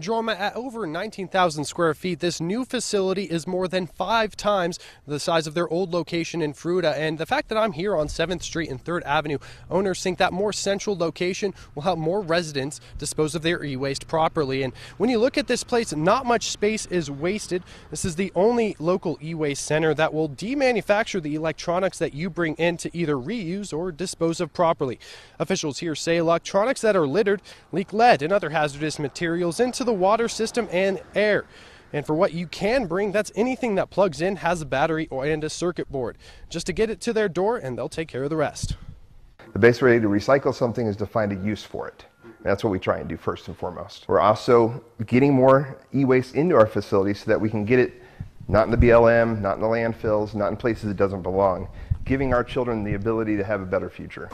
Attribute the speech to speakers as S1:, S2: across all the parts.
S1: Tacoma, at over 19,000 square feet, this new facility is more than five times the size of their old location in Fruita. And the fact that I'm here on 7th Street and 3rd Avenue, owners think that more central location will help more residents dispose of their e waste properly. And when you look at this place, not much space is wasted. This is the only local e waste center that will demanufacture the electronics that you bring in to either reuse or dispose of properly. Officials here say electronics that are littered leak lead and other hazardous materials into the water system and air. And for what you can bring, that's anything that plugs in, has a battery, or and a circuit board. Just to get it to their door, and they'll take care of the rest.
S2: The best way to recycle something is to find a use for it. That's what we try and do first and foremost. We're also getting more e-waste into our facility so that we can get it not in the BLM, not in the landfills, not in places it doesn't belong, giving our children the ability to have a better future.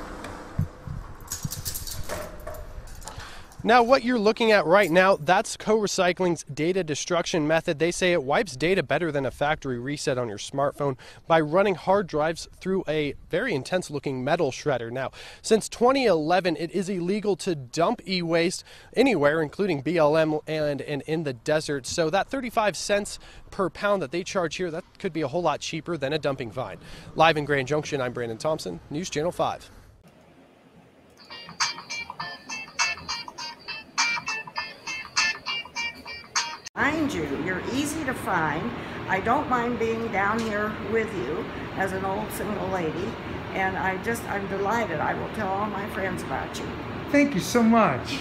S1: Now, what you're looking at right now, that's CORRecycling's data destruction method. They say it wipes data better than a factory reset on your smartphone by running hard drives through a very intense looking metal shredder. Now, since 2011, it is illegal to dump e-waste anywhere, including BLM and, and in the desert. So that 35 cents per pound that they charge here, that could be a whole lot cheaper than a dumping fine. Live in Grand Junction, I'm Brandon Thompson, News Channel 5.
S3: Find you. You're easy to find. I don't mind being down here with you as an old single lady, and I just, I'm delighted. I will tell all my friends about you.
S4: Thank you so much.